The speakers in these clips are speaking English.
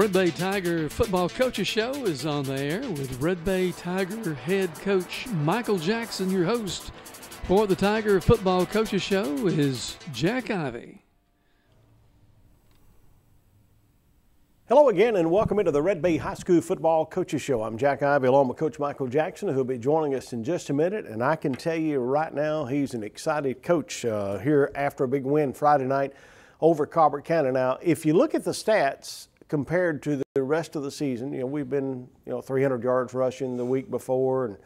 Red Bay Tiger Football Coaches Show is on the air with Red Bay Tiger head coach Michael Jackson, your host for the Tiger Football Coaches Show is Jack Ivy. Hello again, and welcome into the Red Bay High School Football Coaches Show. I'm Jack Ivy, along with Coach Michael Jackson, who'll be joining us in just a minute. And I can tell you right now, he's an excited coach uh, here after a big win Friday night over Colbert County. Now, if you look at the stats compared to the rest of the season, you know we've been you know 300 yards rushing the week before, and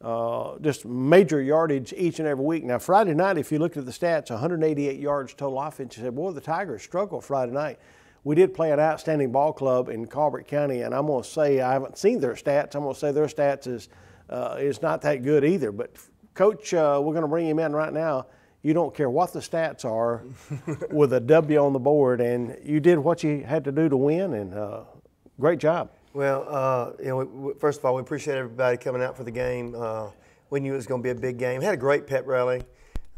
uh, just major yardage each and every week. Now, Friday night, if you look at the stats, 188 yards total offense. You said, boy, the Tigers struggled Friday night we did play an outstanding ball club in Colbert County, and I'm going to say I haven't seen their stats. I'm going to say their stats is uh, is not that good either. But coach, uh, we're going to bring him in right now. You don't care what the stats are, with a W on the board, and you did what you had to do to win, and uh, great job. Well, uh, you know, we, first of all, we appreciate everybody coming out for the game. Uh, we knew it was going to be a big game. Had a great pep rally.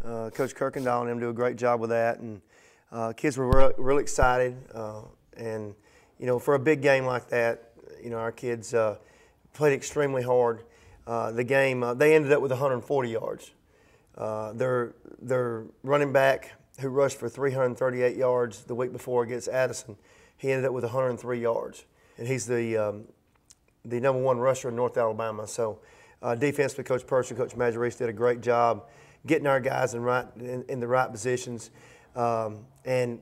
Uh, Coach Kirkendall and him do a great job with that, and uh, kids were re- really excited, uh, and you know, for a big game like that, you know, our kids uh, played extremely hard. Uh, the game, uh, they ended up with 140 yards. Uh, their their running back, who rushed for 338 yards the week before against Addison, he ended up with 103 yards, and he's the um, the number one rusher in North Alabama. So, defensively, Coach Purser, Coach Majorese did a great job getting our guys in right in, in the right positions. Um, and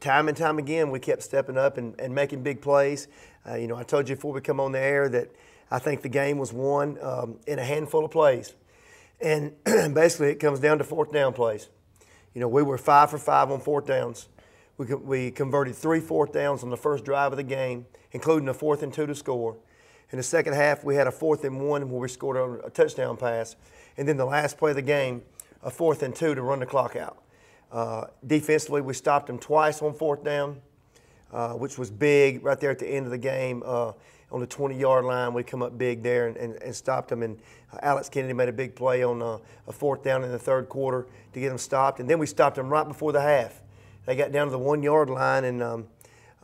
time and time again, we kept stepping up and, and making big plays. Uh, you know, I told you before we come on the air that I think the game was won um, in a handful of plays. And basically, it comes down to fourth down plays. You know, we were five for five on fourth downs. We, we converted three fourth downs on the first drive of the game, including a fourth and two to score. In the second half, we had a fourth and one where we scored a touchdown pass. And then the last play of the game, a fourth and two to run the clock out. Uh, defensively, we stopped them twice on fourth down, uh, which was big right there at the end of the game. Uh, on the 20 yard line, we come up big there and, and, and stopped them. And uh, Alex Kennedy made a big play on uh, a fourth down in the third quarter to get them stopped. And then we stopped them right before the half. They got down to the one yard line and um,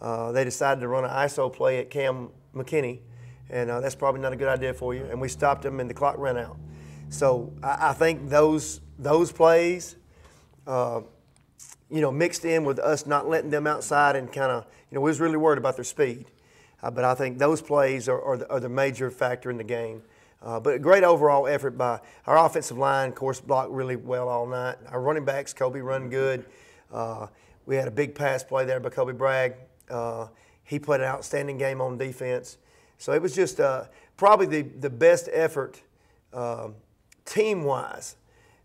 uh, they decided to run an ISO play at Cam McKinney. And that's probably not a good idea for you. And we stopped them and the clock ran out. So I, I think those, those plays you know, mixed in with us not letting them outside and kind of, you know, we was really worried about their speed. Uh, but I think those plays are, are, the, are the major factor in the game. Uh, but a great overall effort by our offensive line, of course, blocked really well all night. Our running backs, Kobe, run good. Uh, we had a big pass play there by Kobe Bragg. Uh, he played an outstanding game on defense. So it was just uh, probably the, the best effort um, team wise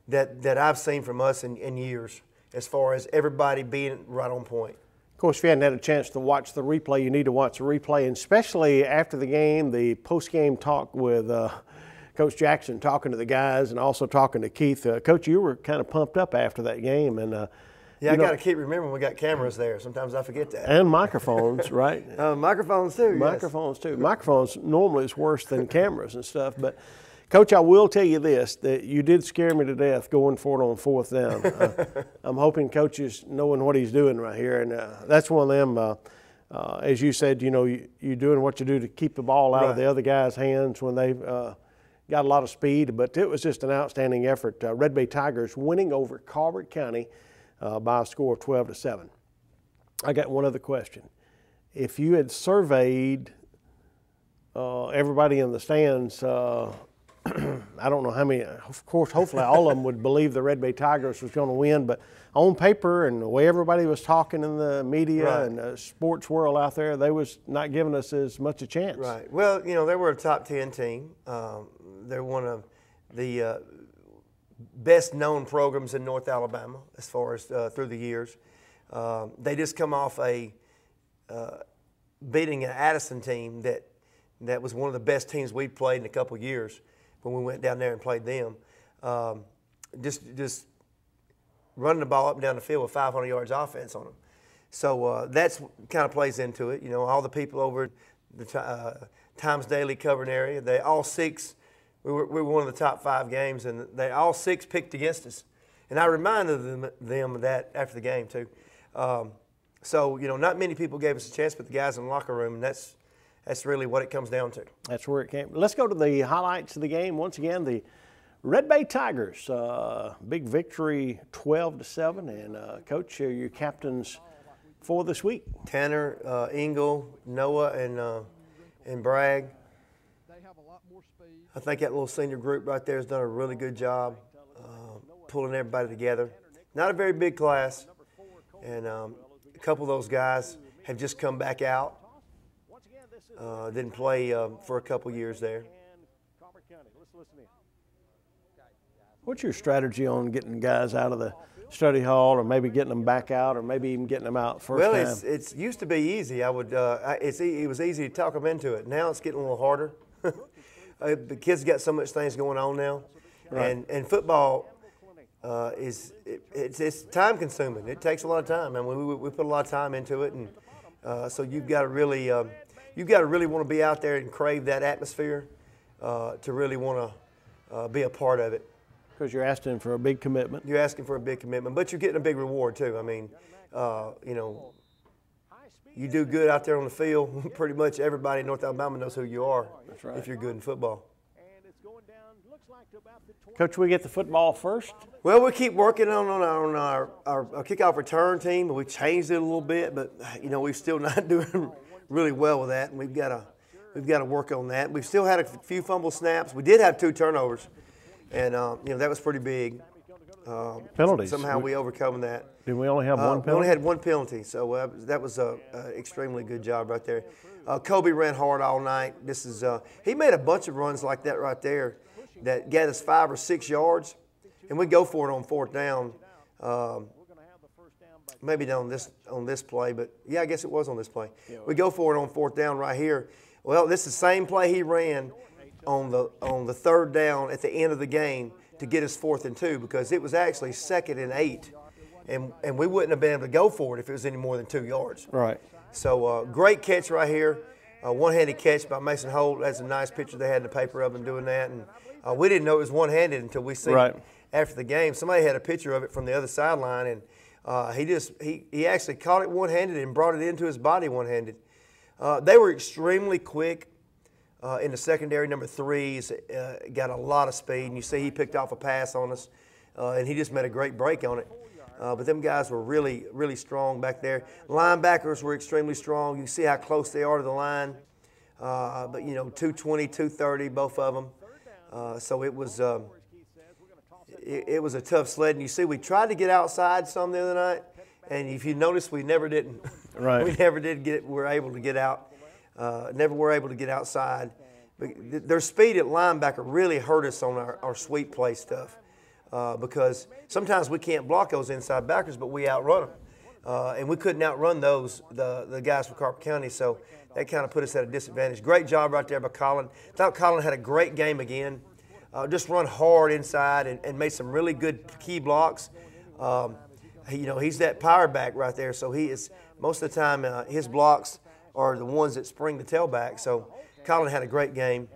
that, that I've seen from us in, in years as far as everybody being right on point. Of course, if you hadn't had a chance to watch the replay, you need to watch the replay, and especially after the game, the post-game talk with uh, Coach Jackson, talking to the guys, and also talking to Keith. Uh, Coach, you were kind of pumped up after that game, and uh, yeah, I got to keep remembering we got cameras there. Sometimes I forget that. And microphones, right? Uh, microphones too. Microphones yes. too. Microphones normally is worse than cameras and stuff, but Coach, I will tell you this: that you did scare me to death going for it on fourth down. uh, I'm hoping coach is knowing what he's doing right here, and uh, that's one of them. Uh, uh as you said, you know, you, are doing what you do to keep the ball out right. of the other guy's hands when they've uh, got a lot of speed. But it was just an outstanding effort. Uh, Red Bay Tigers winning over Colbert County by a score of 12 to seven. I got one other question: If you had surveyed everybody in the stands I don't know how many, of course, hopefully all of them would believe the Red Bay Tigers was going to win, but on paper and the way everybody was talking in the media right. and the sports world out there, they was not giving us as much a chance. Right. Well, you know, they were a top 10 team. Um, they're one of the uh, best known programs in North Alabama as far as uh, through the years. Um, they just come off a uh, beating an Addison team that that was one of the best teams we'd played in a couple years when we went down there and played them. Um, just just running the ball up and down the field with 500 yards offense on them. So uh, that's kind of plays into it. You know, all the people over the uh, Times Daily covering area, they all six, we were, we were one of the top five games, and they all six picked against us. And I reminded them, them of that after the game, too. Um, So you know, not many people gave us a chance, but the guys in the locker room, and that's that's really what it comes down to. That's where it came. Let's go to the highlights of the game. Once again, the Red Bay Tigers, uh, big victory, 12 to seven. And uh, coach, uh, your captains for this week. Tanner, uh, Engel, Noah, and uh, and Bragg. I think that little senior group right there has done a really good job uh, pulling everybody together. Not a very big class, and um, a couple of those guys have just come back out. Uh, didn't play uh, for a couple years there. What's your strategy on getting guys out of the study hall, or maybe getting them back out, or maybe even getting them out first well, time? it's it's used to be easy. I would uh, it's it was easy to talk them into it. Now it's getting a little harder. uh, the kids got so much things going on now, Right. and and football uh, is it, it's it's time consuming. It takes a lot of time, and we, we, we put a lot of time into it, and uh, so you've got to really you've got to really want to be out there and crave that atmosphere uh, to really want to uh, be a part of it. Because you're asking for a big commitment. You're asking for a big commitment, but you're getting a big reward too. I mean, uh, you know, you do good out there on the field. Pretty much everybody in North Alabama knows who you are right. if you're good in football. Coach, we get the football first. Well, we keep working on, on, our, on our, our, our kickoff return team, and we changed it a little bit, but you know we're still not doing really well with that, and we've got to we've got to work on that. We've still had a few fumble snaps. We did have two turnovers, and um, you know that was pretty big. Um, Penalties. Somehow We- we overcome that. Did we only have Uh, one penalty? We only had one penalty, so uh, that was a, a extremely good job right there. Uh, Kobe ran hard all night. This is uh, he made a bunch of runs like that right there that got us five or six yards, and we go for it on fourth down. Um, maybe not on this on this play, but yeah, I guess it was on this play. We go for it on fourth down right here. Well, this is the same play he ran on the on the third down at the end of the game to get us fourth and two because it was actually second and eight, and and we wouldn't have been able to go for it if it was any more than two yards. right. So uh, great catch right here. Uh, one-handed catch by Mason Holt. That's a nice picture they had in the paper of him doing that, and uh, we didn't know it was one-handed until we seen Right. it after the game. Somebody had a picture of it from the other sideline, and uh, he just he, he actually caught it one-handed and brought it into his body one-handed. Uh, they were extremely quick uh, in the secondary. Number threes uh, got a lot of speed, and you see he picked off a pass on us, uh, and he just made a great break on it. Uh, but them guys were really, really strong back there. Linebackers were extremely strong. You see how close they are to the line. But you know, 220, 230, both of them. So it was, um, it, it was a tough sled. And you see, we tried to get outside some the other night, and if you notice, we never didn't. Right. we never did get. We were able to get out. Uh, never were able to get outside. But th- their speed at linebacker really hurt us on our, our sweep play stuff uh, because sometimes we can't block those inside backers, but we outrun them. Uh, and we couldn't outrun those, the, the guys from Colbert County, so that kind of put us at a disadvantage. Great job right there by Colin. Thought Colin had a great game again. Uh, just run hard inside and, and made some really good key blocks. Um, he, you know, he's that power back right there, so he is most of the time uh, his blocks are the ones that spring the tailback. So Colin had a great game.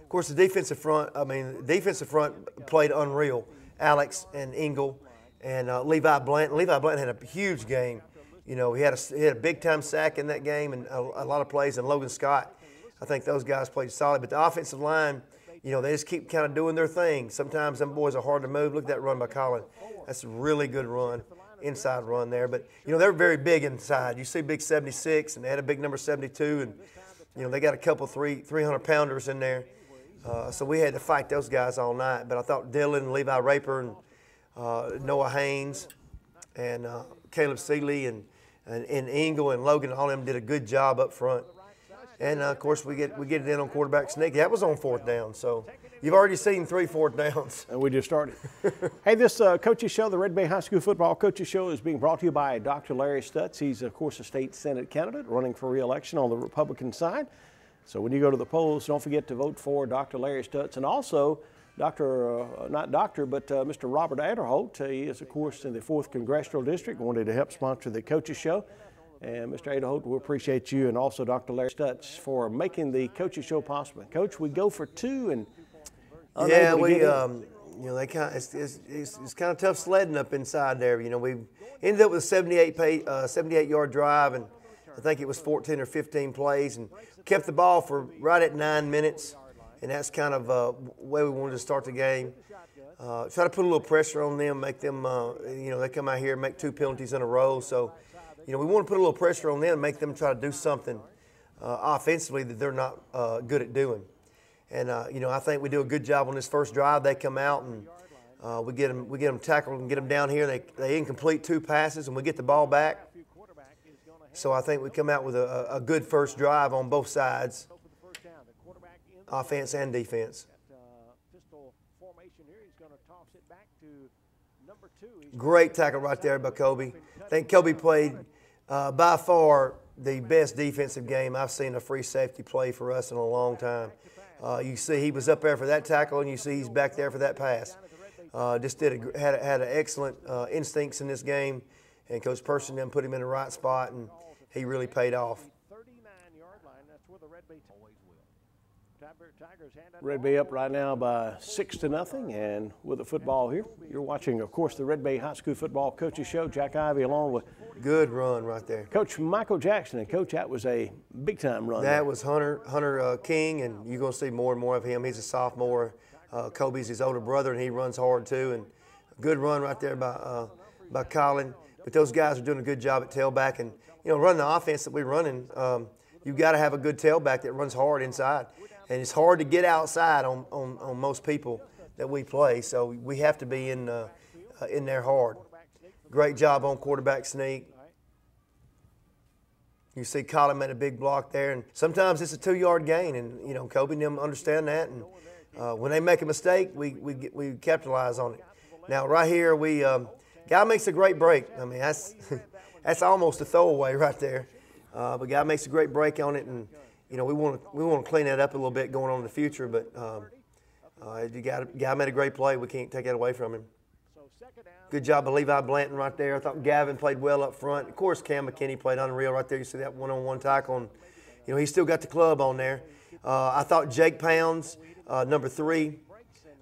Of course, the defensive front, I mean, defensive front played unreal. Alex and Engel and uh, Levi Blanton. Levi Blanton had a huge game. You know, he had a, he had a big time sack in that game and a, a lot of plays. And Logan Scott, I think those guys played solid. But the offensive line, you know, they just keep kind of doing their thing. Sometimes them boys are hard to move. Look at that run by Colin. That's a really good run, inside run there. But, you know, they're very big inside. You see big 76, and they had a big number 72. And, you know, they got a couple three 300 pounders in there. Uh, so we had to fight those guys all night. But I thought Dylan, Levi Raper, and uh, Noah Haynes, and uh, Caleb Seeley, and, and, and Engel and Logan, all of them did a good job up front. And uh, of course, we get we get it in on quarterback sneak. That was on fourth down. So you've already seen three fourth downs. And we just started. hey, this uh, coaches show, the Red Bay High School Football Coaches Show, is being brought to you by Dr. Larry Stutts. He's, of course, a state Senate candidate running for re-election on the Republican side. So when you go to the polls, don't forget to vote for Dr. Larry Stutts. And also, Dr. Uh, not Doctor, but uh, Mr. Robert Aderholt. Uh, he is, of course, in the 4th Congressional District, wanted to help sponsor the Coaches Show. And Mr. Aderholt, we appreciate you and also Dr. Larry Stutts for making the Coaches Show possible. Coach, we go for two and yeah, we um, you know, they kind of, it's, it's, it's, it's, kind of tough sledding up inside there. You know, we ended up with a 78, pay, uh, 78 yard drive, and I think it was 14 or 15 plays, and kept the ball for right at nine minutes. And that's kind of uh, way we wanted to start the game. Uh, try to put a little pressure on them, make them, uh, you know, they come out here and make two penalties in a row. So, you know, we want to put a little pressure on them, make them try to do something uh, offensively that they're not uh, good at doing. And uh, you know, I think we do a good job on this first drive. They come out and uh, we get them, we get them tackled and get them down here. They they incomplete two passes and we get the ball back. So I think we come out with a, a good first drive on both sides, offense and defense. Great tackle right there by Kobe. I think Kobe played uh, by far the best defensive game I've seen a free safety play for us in a long time. Uh, you see he was up there for that tackle, and you see he's back there for that pass. Uh, just did a, had had an excellent uh, instincts in this game, and Coach Purser then put him in the right spot, and he really paid off. Red Bay up right now by six to nothing, and with the football here, you're watching, of course, the Red Bay High School Football Coaches Show. Jack Ivy along with good run right there. Coach Michael Jackson, and Coach, that was a big time run. That there. was Hunter Hunter uh, King, and you're going to see more and more of him. He's a sophomore. Uh, Kobe's his older brother, and he runs hard too. And good run right there by uh, by Colin. But those guys are doing a good job at tailback, and you know, running the offense that we're running. Um, you've got to have a good tailback that runs hard inside and it's hard to get outside on, on, on most people that we play. So we have to be in uh, uh, in there hard. Great job on quarterback sneak. You see Colin made a big block there, and sometimes it's a two-yard gain, and you know Kobe and them understand that. And uh, when they make a mistake, we we get, we capitalize on it. Now right here, we um, guy makes a great break. I mean that's that's almost a throwaway right there, uh, but guy makes a great break on it, and you know, we want to we want to clean that up a little bit going on in the future. But um, uh, the guy, guy made a great play. We can't take that away from him. Good job of Levi Blanton right there. I thought Gavin played well up front. Of course, Cam McKinney played unreal right there. You see that one-on-one tackle, and you know he still got the club on there. Uh, I thought Jake Pounds, uh, number three,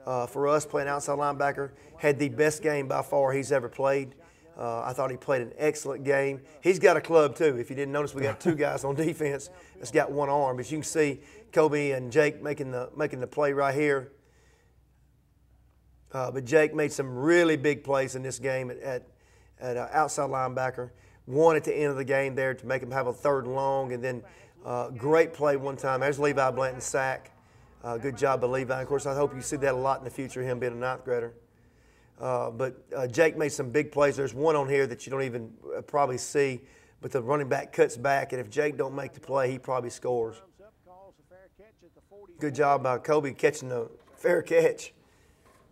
uh, for us playing outside linebacker, had the best game by far he's ever played. Uh, I thought he played an excellent game. He's got a club too. If you didn't notice, we got two guys on defense that's got one arm. As you can see Kobe and Jake making the making the play right here. Uh, but Jake made some really big plays in this game at at, at uh, outside linebacker. One at the end of the game there to make him have a third and long, and then uh, great play one time. There's Levi Blanton sack. Uh, good job by Levi. Of course, I hope you see that a lot in the future. Him being a ninth grader. Uh, but uh, Jake made some big plays. There's one on here that you don't even uh, probably see, but the running back cuts back, and if Jake don't make the play, he probably scores. Good job by Kobe catching the fair catch.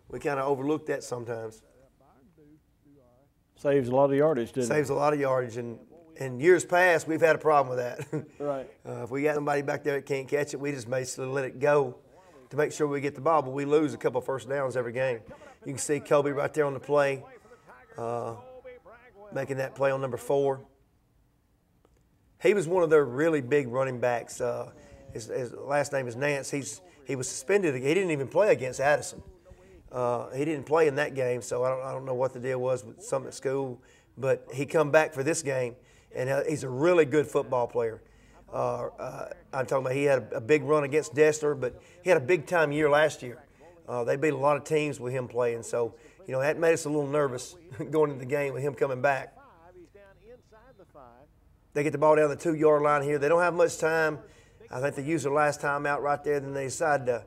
We kind of overlook that sometimes. Saves a lot of yardage, doesn't Saves it? a lot of yardage, and in years past, we've had a problem with that. right. Uh, if we got somebody back there that can't catch it, we just basically let it go to make sure we get the ball, but we lose a couple first downs every game. You can see Kobe right there on the play, uh, making that play on number four. He was one of their really big running backs. Uh, his, his, last name is Nance. He's he was suspended. He didn't even play against Addison. Uh, he didn't play in that game, so I don't, I don't know what the deal was with some at school. But he come back for this game, and uh, he's a really good football player. Uh, uh, I'm talking about he had a, a, big run against Deshler, but he had a big time year last year. Uh, they beat a lot of teams with him playing, so you know that made us a little nervous going into the game with him coming back. They get the ball down the two-yard line here. They don't have much time. I think they used their last time out right there. Then they decide to.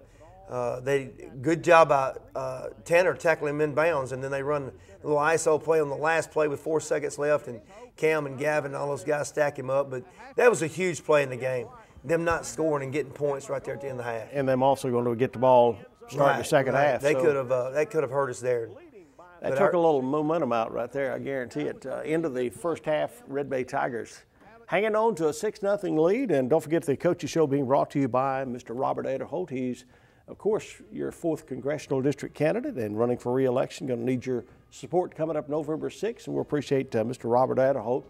Uh, they good job by uh, Tanner tackling him in bounds, and then they run a little ISO play on the last play with four seconds left, and Cam and Gavin, and all those guys stack him up. But that was a huge play in the game. Them not scoring and getting points right there at the end of the half. And them also going to get the ball starting right, the second right. half. They so could have uh, they could have hurt us there. That but took our, a little momentum out right there. I guarantee it. Uh, end of the first half, Red Bay Tigers hanging on to a six nothing lead. And don't forget the coaches show being brought to you by Mr. Robert Aderholt. He's of course, your fourth congressional district candidate and running for reelection. Going to need your support coming up November 6th, and we appreciate uh, Mr. Robert Aderholt.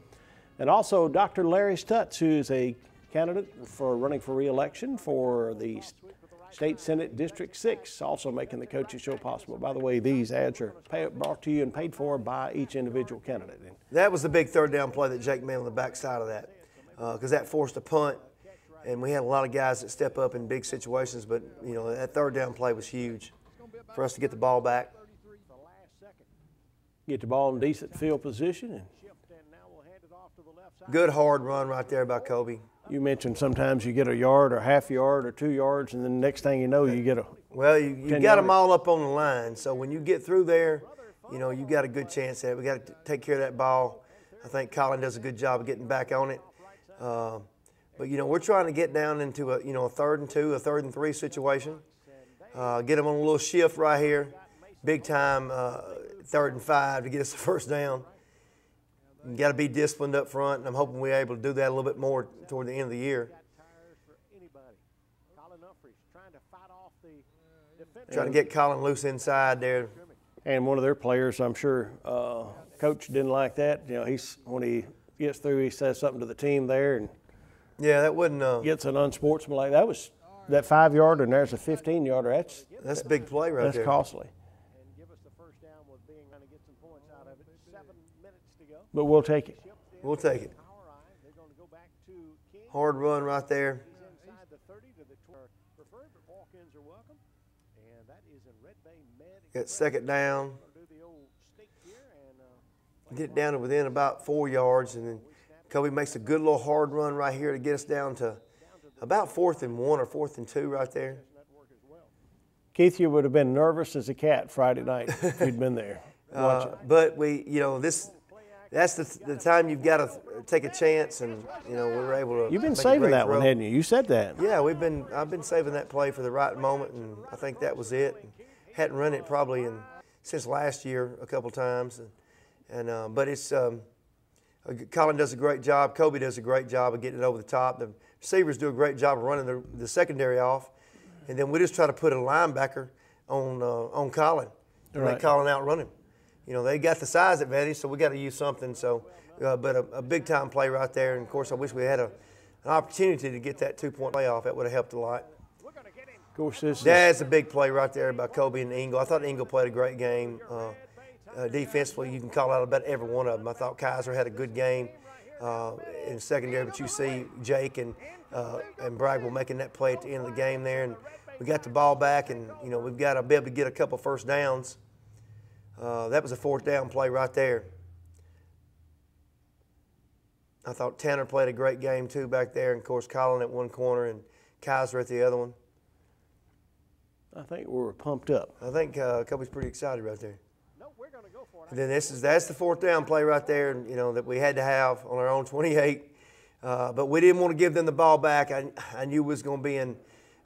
And also Dr. Larry Stutts, who is a candidate for running for reelection for the State Senate District 6, also making the coaches show possible. By the way, these ads are pay, brought to you and paid for by each individual candidate. That was the big third down play that Jake made on the backside of that, because uh, that forced a punt, and we had a lot of guys that step up in big situations. But you know that third down play was huge for us to get the ball back. Get the ball in decent field position and good hard run right there by Kobe you mentioned sometimes you get a yard or half yard or two yards, and then the next thing you know, you get a. Well, you, you got them all up on the line. So when you get through there, you know, you got a good chance at it. We got to take care of that ball. I think Colin does a good job of getting back on it. Uh, but, you know, we're trying to get down into a, you know, a third and two, a third and three situation. Uh, get them on a little shift right here. Big time uh, third and five to get us the first down. You got to be disciplined up front, and I'm hoping we're able to do that a little bit more toward the end of the year. Trying to get Colin loose inside there. And one of their players, I'm sure, uh, coach didn't like that. You know, he's when he gets through, he says something to the team there, and yeah, that wouldn't uh, gets an unsportsmanlike. That was that five yarder, and there's a 15 yarder. That's that's a big play right that's there. That's costly. But we'll take it. We'll take it. Hard run right there. Got second down. Get it down to within about four yards, and then Kobe makes a good little hard run right here to get us down to about fourth and one or fourth and two right there. Keith, you would have been nervous as a cat Friday night if you'd been there. Uh, but we, you know, this that's the, the time you've got to take a chance, and you know we were able to. You've been saving that throw. one, hadn't you? You said that. Yeah, we've been. I've been saving that play for the right moment, and I think that was it. And hadn't run it probably in since last year a couple times, and, and uh, but it's. Um, Colin does a great job. Kobe does a great job of getting it over the top. The receivers do a great job of running the, the secondary off, and then we just try to put a linebacker on uh, on Colin and right. let Colin outrun him you know, they got the size advantage, so we got to use something. So, uh, but a, a, big time play right there. And of course, I wish we had a, an opportunity to get that two point playoff. That would have helped a lot. Of course, this that's a big play right there by Kobe and Engel. I thought Engel played a great game. Uh, uh, defensively, you can call out about every one of them. I thought Kaiser had a good game uh, in secondary, but you see Jake and uh, and Bragwell making that play at the end of the game there, and we got the ball back, and you know we've got to be able to get a couple first downs. Uh, that was a fourth down play right there. I thought Tanner played a great game too back there, and of course Colin at one corner and Kaiser at the other one. I think we were pumped up. I think uh, Kobe's pretty excited right there. No, we're going to go for it. And then this is that's the fourth down play right there, you know that we had to have on our own 28. Uh, but we didn't want to give them the ball back. I, I knew it was going to be in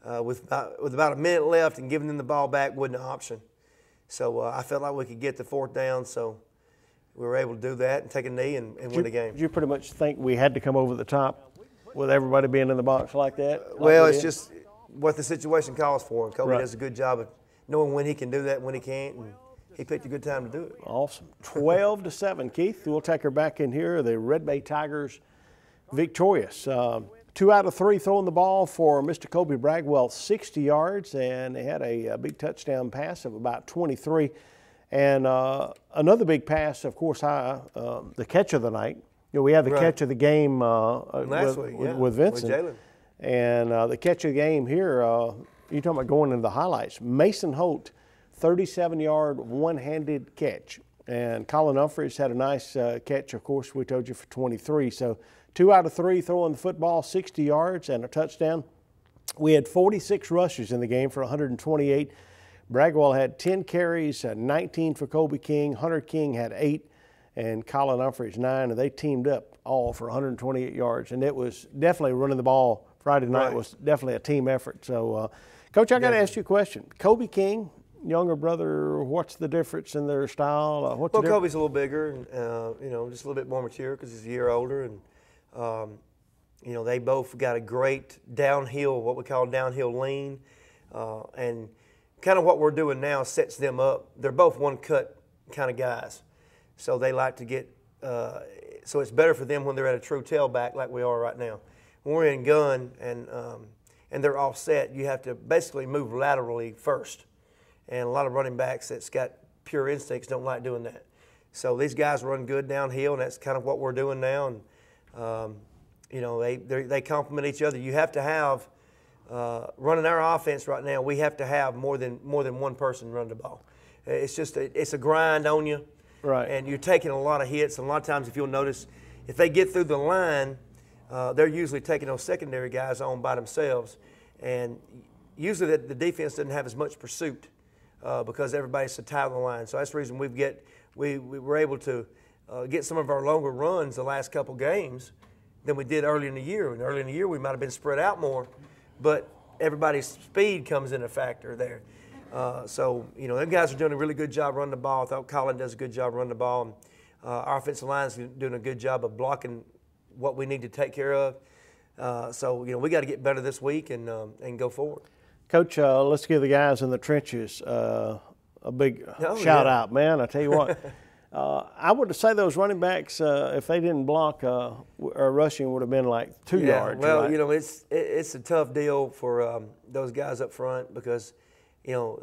uh, with about, with about a minute left, and giving them the ball back wasn't an option. So uh, I felt like we could get the fourth down, so we were able to do that and take a knee and, and win you, the game. Did you pretty much think we had to come over the top with everybody being in the box like that? Like well, it's did? just what the situation calls for, and Kobe right. does a good job of knowing when he can do that and when he can't, and he picked a good time to do it. Awesome. 12 to 7, Keith. We'll take her back in here. The Red Bay Tigers victorious. Um, Two out of three throwing the ball for Mr. Kobe Bragwell, 60 yards, and they had a, a big touchdown pass of about 23. And uh, another big pass, of course, uh, the catch of the night. You know, we had the right. catch of the game uh, with, week, yeah. with, Vincent. With and uh, the catch of the game here, uh, you're talking about going into the highlights. Mason Holt, 37 yard, one handed catch. And Colin Humphreys had a nice uh, catch, of course, we told you for 23. So two out of three throwing the football, 60 yards and a touchdown. We had 46 rushes in the game for 128. Bragwell had 10 carries, 19 for Kobe King. Hunter King had eight, and Colin Humphreys nine, and they teamed up all for 128 yards. And it was definitely running the ball Friday night right. was definitely a team effort. So, uh, Coach, I got to ask you a question. Kobe King, younger brother, what's the difference in their style? Uh, what's well, Kobe's a little bigger, and, uh, you know, just a little bit more mature because he's a year older, and um, you know, they both got a great downhill, what we call downhill lean. Uh, and kind of what we're doing now sets them up. They're both one cut kind of guys. So they like to get, uh, so it's better for them when they're at a true tailback like we are right now. When we're in gun and um, and they're offset, you have to basically move laterally first. And a lot of running backs that's got pure instincts don't like doing that. So these guys run good downhill, and that's kind of what we're doing now. And um, you know, they they complement each other. You have to have uh, running our offense right now. We have to have more than more than one person run the ball. It's just a, it's a grind on you, right? And you're taking a lot of hits. And a lot of times, if you'll notice, if they get through the line, uh, they're usually taking those secondary guys on by themselves, and usually the, the defense doesn't have as much pursuit uh, because everybody's so tight on the line. So that's the reason we get we, we were able to uh, get some of our longer runs the last couple games than we did early in the year. And early in the year, we might have been spread out more, but everybody's speed comes in a factor there. Uh, so, you know, them guys are doing a really good job running the ball. I thought Colin does a good job running the ball. And, uh, our offensive line is doing a good job of blocking what we need to take care of. Uh, so, you know, we got to get better this week and, um, and go forward. Coach, uh, let's give the guys in the trenches uh, a big oh, shout yeah. out, man. I tell you what. Uh, I would say those running backs, uh, if they didn't block uh, or rushing, would have been like two yeah, yards. Well, right? you know, it's it's a tough deal for um, those guys up front because, you know,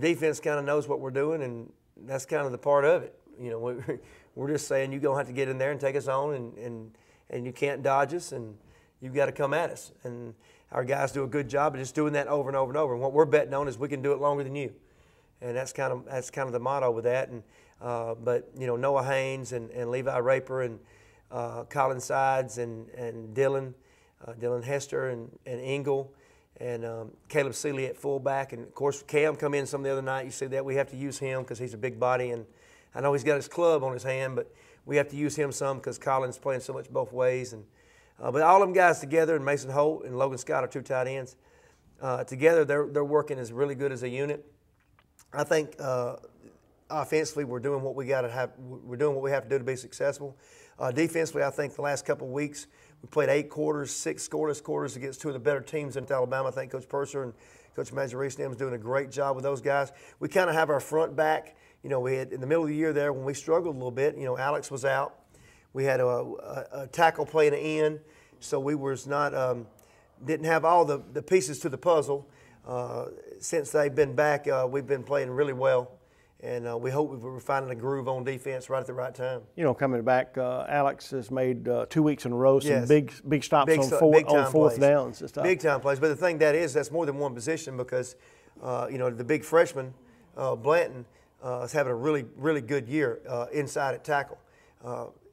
defense kind of knows what we're doing, and that's kind of the part of it. You know, we, we're just saying you're gonna have to get in there and take us on, and and and you can't dodge us, and you've got to come at us. And our guys do a good job of just doing that over and over and over. And what we're betting on is we can do it longer than you, and that's kind of that's kind of the motto with that. And uh, but you know Noah Haynes and, and Levi Raper and uh, Colin Sides and and Dylan, uh, Dylan Hester and and Engel. And um, Caleb Seeley at fullback, and of course Cam come in some the other night. You see that we have to use him because he's a big body, and I know he's got his club on his hand, but we have to use him some because Colin's playing so much both ways. And uh, but all them guys together, and Mason Holt and Logan Scott are two tight ends. Uh, together, they're they're working as really good as a unit. I think uh, offensively, we're doing what we got to have. We're doing what we have to do to be successful. Uh, defensively, I think the last couple of weeks we played eight quarters, six scoreless quarters against two of the better teams in Alabama. I think Coach Purser and Coach Majerus is doing a great job with those guys. We kind of have our front back. You know, we had in the middle of the year there when we struggled a little bit. You know, Alex was out. We had a, a, a tackle playing an end, so we was not um, didn't have all the, the pieces to the puzzle. Uh, since they've been back, uh, we've been playing really well and uh, we hope we're finding a groove on defense right at the right time. You know, coming back, uh, Alex has made uh, two weeks in a row some yes. big big stops big, on, four, on fourth plays. downs and stuff. Big time plays, but the thing that is, that's more than one position because uh, you know the big freshman uh, Blanton uh, is having a really really good year inside at tackle.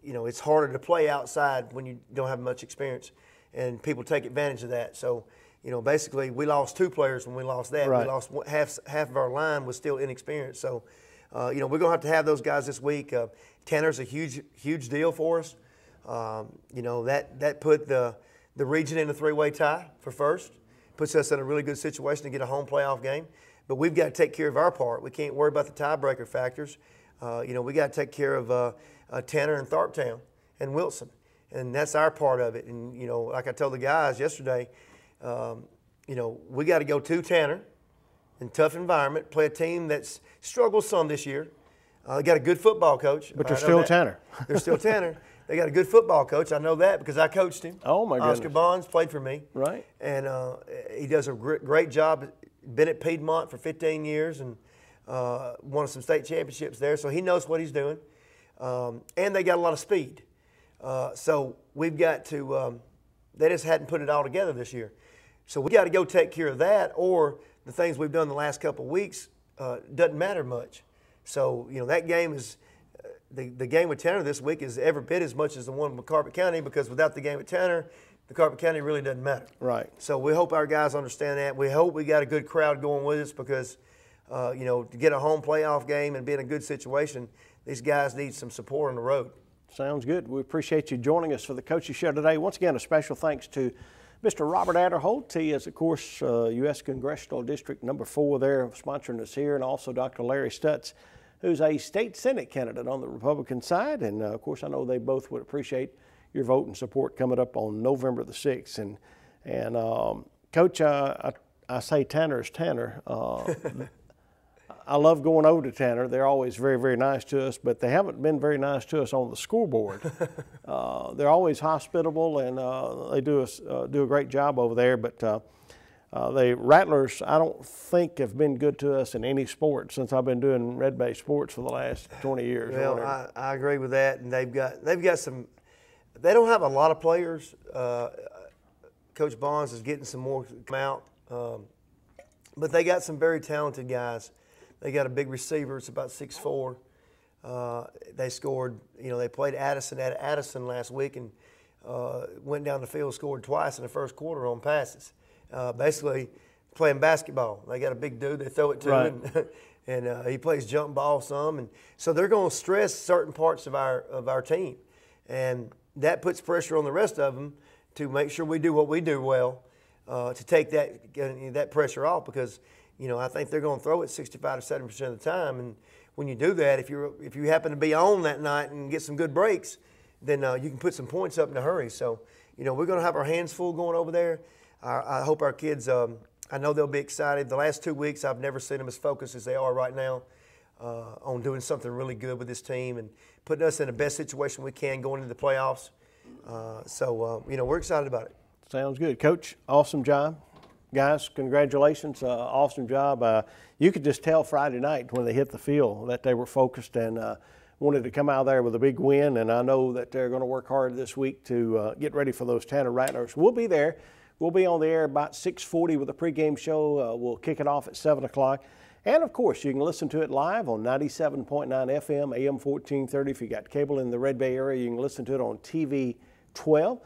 you know, it's harder to play outside when you don't have much experience, and people take advantage of that. So you know, basically we lost two players when we lost that. Right. We lost half half of our line was still inexperienced. So, uh, you know, we're gonna have to have those guys this week. Uh, Tanner's a huge huge deal for us. Um, you know that that put the the region in a three-way tie for first. Puts us in a really good situation to get a home playoff game. But we've got to take care of our part. We can't worry about the tiebreaker factors. Uh, you know, we got to take care of uh, uh, Tanner and Tharptown and Wilson, and that's our part of it. And you know, like I told the guys yesterday um, you know, we got to go to Tanner in tough environment, play a team that's struggled some this year. Uh, they got a good football coach. But they're still Tanner. they're still Tanner. They got a good football coach. I know that because I coached him. Oh my goodness. Oscar Bonds played for me. Right. And uh, he does a great job. Been at Piedmont for 15 years and uh, won some state championships there. So he knows what he's doing. Um, and they got a lot of speed. Uh, so we've got to. Um, they just hadn't put it all together this year. So we got to go take care of that, or the things we've done the last couple of weeks uh, doesn't matter much. So you know that game is uh, the the game with Tanner this week is every bit as much as the one with Colbert County because without the game with Tanner, the Colbert County really doesn't matter. Right. So we hope our guys understand that. We hope we got a good crowd going with us because uh, you know to get a home playoff game and be in a good situation, these guys need some support on the road. Sounds good. We appreciate you joining us for the coaches show today. Once again, a special thanks to Mr. Robert Aderholt, he is, of course, uh, U.S. Congressional District number four there, sponsoring us here, and also Dr. Larry Stutts, who's a state Senate candidate on the Republican side. And, uh, of course, I know they both would appreciate your vote and support coming up on November the 6th. And, and um, Coach, uh, I, I, say Tanner is Tanner. Uh, I love going over to Tanner. They're always very, very nice to us, but they haven't been very nice to us on the scoreboard. uh, they're always hospitable and uh, they do a, uh, do a great job over there. But uh, Uh, the Rattlers, I don't think, have been good to us in any sport since I've been doing Red Bay sports for the last 20 years. Well, I, I, agree with that, and they've got they've got some. They don't have a lot of players. Uh, Coach Bonds is getting some more come out, um, but they got some very talented guys. They got a big receiver. It's about six four. Uh, they scored. You know, they played Addison at Addison last week and uh, went down the field, scored twice in the first quarter on passes uh, basically playing basketball. They got a big dude they throw it to, right. and, and uh, he plays jump ball some, and so they're going to stress certain parts of our of our team, and that puts pressure on the rest of them to make sure we do what we do well, uh, to take that that pressure off because you know I think they're going to throw it 65 to 70 percent of the time, and when you do that, if you if you happen to be on that night and get some good breaks, then uh, you can put some points up in a hurry. So you know we're going to have our hands full going over there. I, I hope our kids, um, I know they'll be excited. The last two weeks, I've never seen them as focused as they are right now uh, on doing something really good with this team and putting us in the best situation we can going into the playoffs. Uh, so, uh, you know, we're excited about it. Sounds good. Coach, awesome job. Guys, congratulations. Uh, awesome job. Uh, you could just tell Friday night when they hit the field that they were focused and uh, wanted to come out there with a big win. And I know that they're going to work hard this week to get ready for those Tanner Rattlers. We'll be there. We'll be on the air about 6:40 with a pregame show. Uh, we'll kick it off at 7 o'clock. And of course, you can listen to it live on 97.9 FM, AM 1430. If you got cable in the Red Bay area, you can listen to it on TV 12.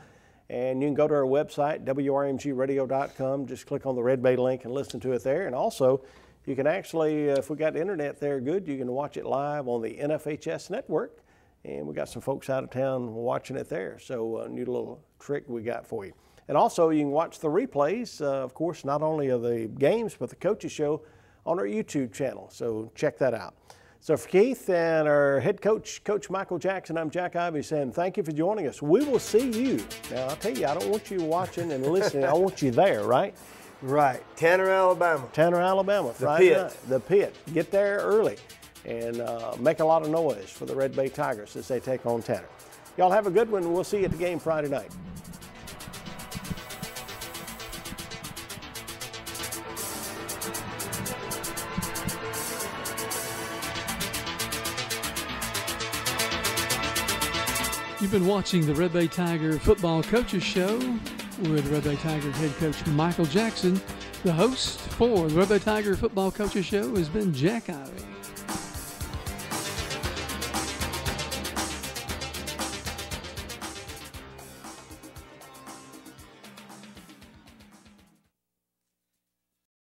And you can go to our website, WRMGradio.com. Just click on the Red Bay link and listen to it there. And also, you can actually, uh, if we got internet there good, you can watch it live on the NFHS network. And we got some folks out of town watching it there. So, a uh, new little trick we got for you. And also, you can watch the replays, uh, of course, not only of the games, but the coaches show on our YouTube channel. So check that out. So for Keith and our head coach, Coach Michael Jackson, I'm Jack Ivy saying thank you for joining us. We will see you. Now, I'll tell you, I don't want you watching and listening. I want you there, right? Right. Tanner, Alabama. Tanner, Alabama. The Friday pit. Night. The pit. Get there early and uh, make a lot of noise for the Red Bay Tigers as they take on Tanner. Y'all have a good one. We'll see you at the game Friday night. You've been watching the Red Bay Tiger Football Coaches Show with Red Bay Tiger head coach Michael Jackson. The host for the Red Bay Tiger Football Coaches Show has been Jack Ivy.